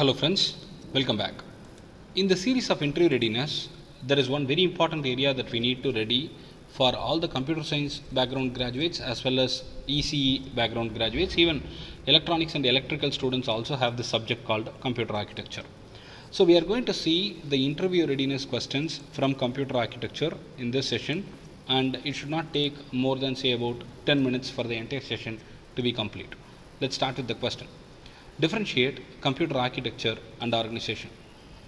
Hello friends, welcome back. In the series of interview readiness, there is one very important area that we need to ready for all the computer science background graduates as well as ECE background graduates. Even electronics and electrical students also have this subject called computer architecture. So we are going to see the interview readiness questions from computer architecture in this session and it should not take more than say about 10 minutes for the entire session to be complete. Let's start with the question. Differentiate computer architecture and organization.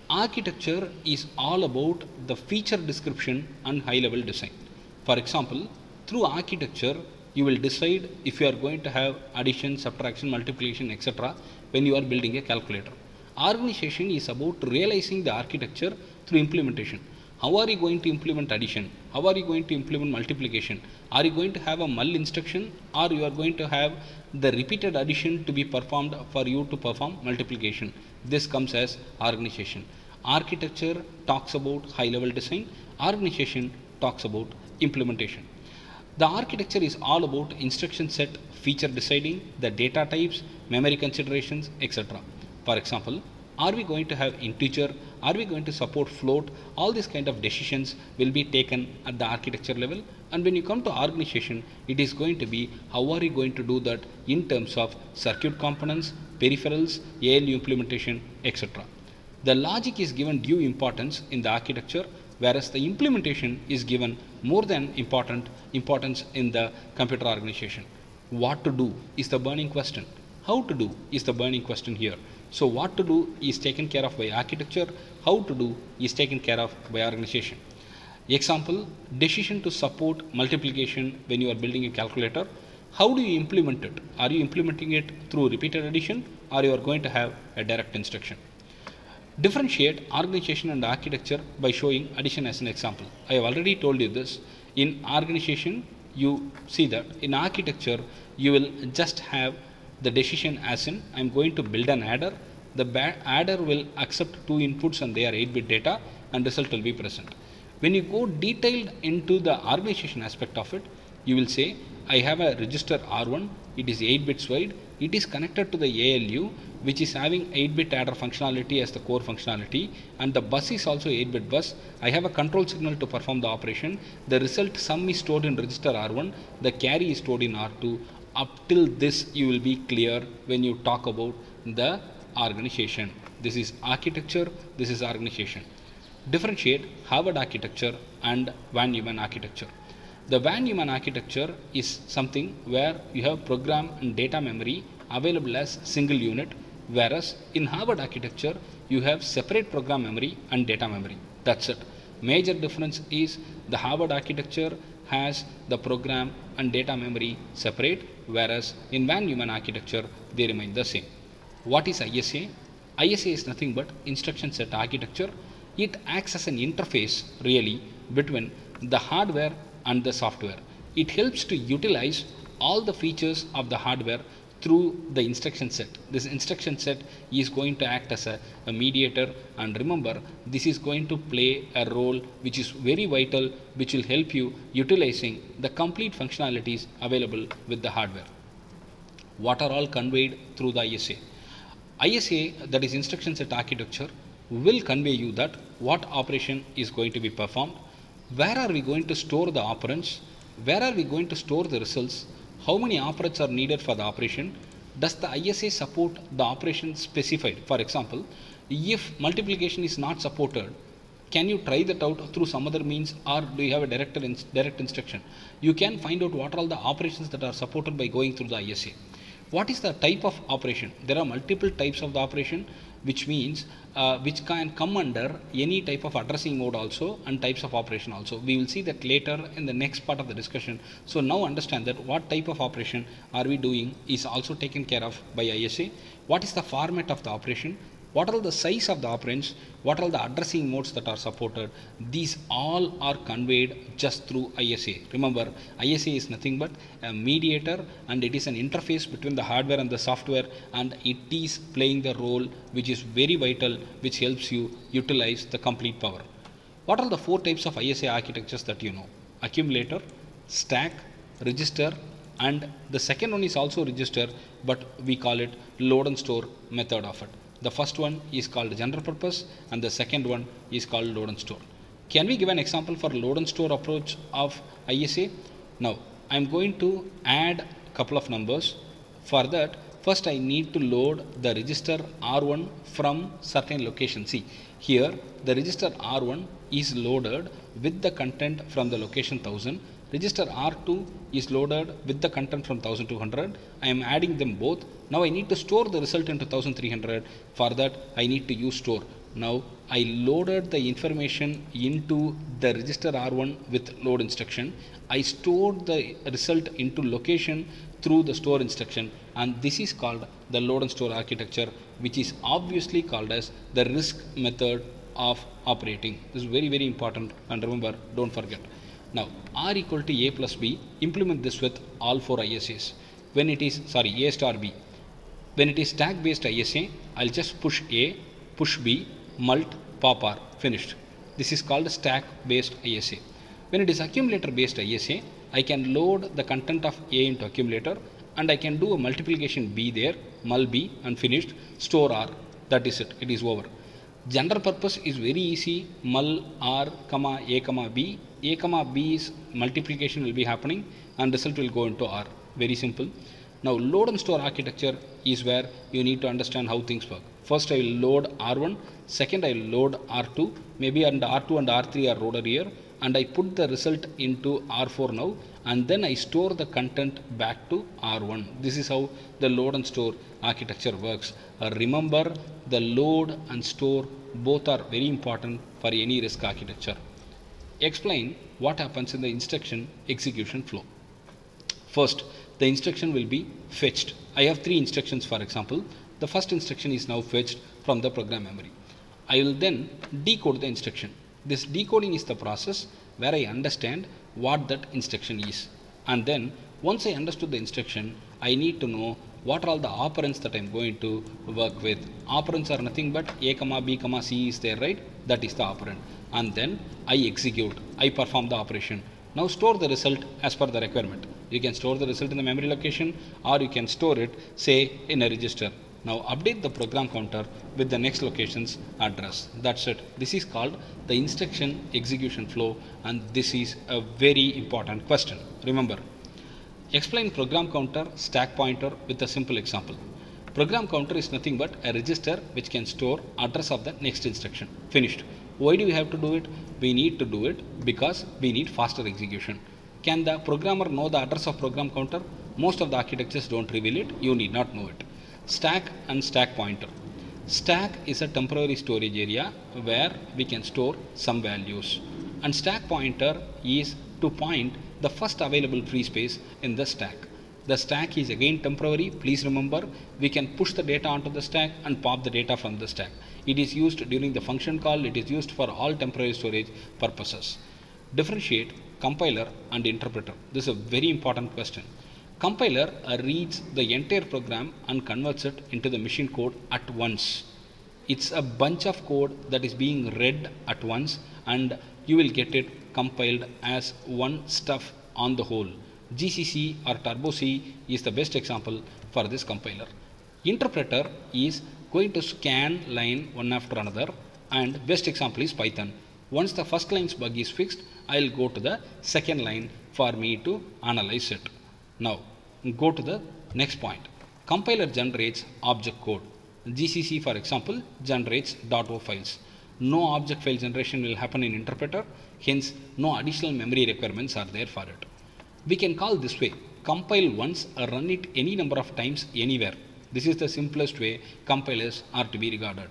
Architecture is all about the feature description and high level design. For example, through architecture, you will decide if you are going to have addition, subtraction, multiplication, etc. when you are building a calculator. Organization is about realizing the architecture through implementation. How are you going to implement addition? How are you going to implement multiplication? Are you going to have a mul instruction or you are going to have the repeated addition to be performed for you to perform multiplication? This comes as organization. Architecture talks about high level design. Organization talks about implementation. The architecture is all about instruction set, feature deciding, the data types, memory considerations, etc. For example, are we going to have integer? Are we going to support float? All these kind of decisions will be taken at the architecture level. And when you come to organization, it is going to be how are you going to do that in terms of circuit components, peripherals, ALU implementation, etc. The logic is given due importance in the architecture whereas the implementation is given more than important importance in the computer organization. What to do is the burning question. How to do is the burning question here. So what to do is taken care of by architecture, how to do is taken care of by organization. Example, decision to support multiplication when you are building a calculator. How do you implement it? Are you implementing it through repeated addition or you are going to have a direct instruction? Differentiate organization and architecture by showing addition as an example. I have already told you this. In organization, you see that. In architecture, you will just have the decision as in I am going to build an adder. The adder will accept two inputs and they are 8 bit data and result will be present. When you go detailed into the organization aspect of it, you will say I have a register R1, it is 8 bits wide, it is connected to the ALU which is having 8 bit adder functionality as the core functionality and the bus is also 8 bit bus. I have a control signal to perform the operation. The result sum is stored in register R1, the carry is stored in R2. Up till this you will be clear when you talk about the organization. This is architecture, this is organization. Differentiate Harvard architecture and Von Neumann architecture. The Von Neumann architecture is something where you have program and data memory available as single unit whereas in Harvard architecture you have separate program memory and data memory. That's it. Major difference is the Harvard architecture has the program and data memory separate whereas in Von Neumann architecture they remain the same. What is ISA? ISA is nothing but instruction set architecture. It acts as an interface really between the hardware and the software. It helps to utilize all the features of the hardware through the instruction set. This instruction set is going to act as a, a, mediator and remember this is going to play a role which is very vital which will help you utilizing the complete functionalities available with the hardware. What are all conveyed through the ISA? ISA that is instruction set architecture will convey you that what operation is going to be performed, where are we going to store the operands, where are we going to store the results, how many operands are needed for the operation, does the ISA support the operation specified. For example, if multiplication is not supported, can you try that out through some other means or do you have a direct, direct instruction? You can find out what are all the operations that are supported by going through the ISA. What is the type of operation? There are multiple types of the operation which means uh, which can come under any type of addressing mode also and types of operation also. We will see that later in the next part of the discussion. So now understand that what type of operation are we doing is also taken care of by ISA. What is the format of the operation? What are the size of the operands? What are the addressing modes that are supported? These all are conveyed just through ISA. Remember, ISA is nothing but a mediator and it is an interface between the hardware and the software and it is playing the role which is very vital which helps you utilize the complete power. What are the four types of ISA architectures that you know? Accumulator, stack, register and the second one is also register but we call it load and store method of it. The first one is called general purpose and the second one is called load and store. Can we give an example for load and store approach of ISA? Now I am going to add a couple of numbers. For that first I need to load the register R1 from certain location. See here the register R1 is loaded with the content from the location 1000 register R2 is loaded with the content from 1200 I am adding them both. Now I need to store the result into 1300 for that I need to use store. Now I loaded the information into the register R1 with load instruction. I stored the result into location through the store instruction. And this is called the load and store architecture which is obviously called as the RISC method of operating. This is very very important. And remember don't forget now R equal to A plus B implement this with all four ISAs when it is sorry A star B. When it is stack based ISA I'll just push A push B mult pop R finished. This is called stack based ISA when it is accumulator based ISA I can load the content of A into accumulator and I can do a multiplication B there mul B and finished store R. That is it. It is over general purpose is very easy. Mul R comma A comma B. A comma B is multiplication will be happening and result will go into R. Very simple. Now load and store architecture is where you need to understand how things work. First I will load R1 second I will load R2 maybe and R2 and R3 are loaded here and I put the result into R4 now and then I store the content back to R1. This is how the load and store architecture works. Uh, remember the load and store both are very important for any RISC architecture. Explain what happens in the instruction execution flow. First, the instruction will be fetched. I have three instructions for example. The first instruction is now fetched from the program memory. I will then decode the instruction. This decoding is the process where I understand what that instruction is. And then once I understood the instruction, I need to know what are all the operands that I'm going to work with. Operands are nothing but A B C is there, right? That is the operand. And then I execute, I perform the operation. Now store the result as per the requirement. You can store the result in the memory location or you can store it say in a register. Now update the program counter with the next location's address. That's it. This is called the instruction execution flow and this is a very important question. Remember, explain program counter stack pointer with a simple example. Program counter is nothing but a register which can store address of the next instruction. Finished. Why do we have to do it? We need to do it because we need faster execution. Can the programmer know the address of program counter? Most of the architectures don't reveal it. You need not know it stack and stack pointer. Stack is a temporary storage area where we can store some values and stack pointer is to point the first available free space in the stack. The stack is again temporary. Please remember we can push the data onto the stack and pop the data from the stack. It is used during the function call. It is used for all temporary storage purposes. Differentiate compiler and interpreter. This is a very important question compiler uh, reads the entire program and converts it into the machine code at once. It's a bunch of code that is being read at once and you will get it compiled as one stuff on the whole. GCC or Turbo C is the best example for this compiler. Interpreter is going to scan line one after another and best example is Python. Once the first line's bug is fixed, I'll go to the second line for me to analyze it. Now, go to the next point. Compiler generates object code. GCC for example generates .o files. No object file generation will happen in interpreter hence no additional memory requirements are there for it. We can call this way compile once run it any number of times anywhere. This is the simplest way compilers are to be regarded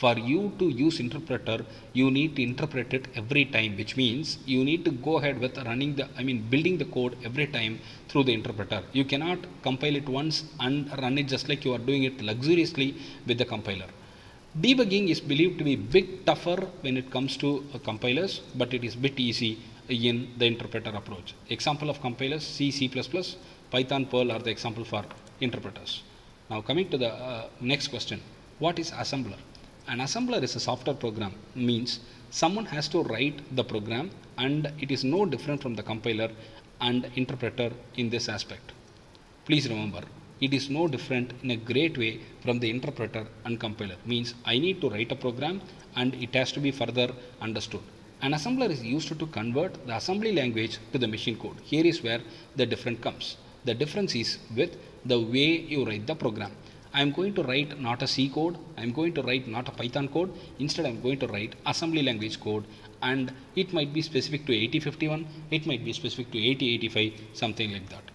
for you to use interpreter you need to interpret it every time which means you need to go ahead with running the I mean building the code every time through the interpreter. You cannot compile it once and run it just like you are doing it luxuriously with the compiler. Debugging is believed to be bit tougher when it comes to uh, compilers but it is bit easy in the interpreter approach. Example of compilers c c++ python perl are the example for interpreters. Now coming to the uh, next question. What is assembler an assembler is a software program means someone has to write the program and it is no different from the compiler and interpreter in this aspect. Please remember it is no different in a great way from the interpreter and compiler. Means I need to write a program and it has to be further understood. An assembler is used to convert the assembly language to the machine code. Here is where the difference comes. The difference is with the way you write the program. I am going to write not a C code, I am going to write not a Python code, instead I am going to write assembly language code and it might be specific to 8051, it might be specific to 8085, something like that.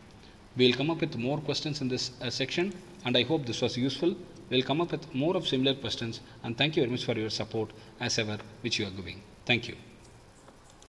We'll come up with more questions in this uh, section and I hope this was useful. We'll come up with more of similar questions and thank you very much for your support as ever which you are giving. Thank you.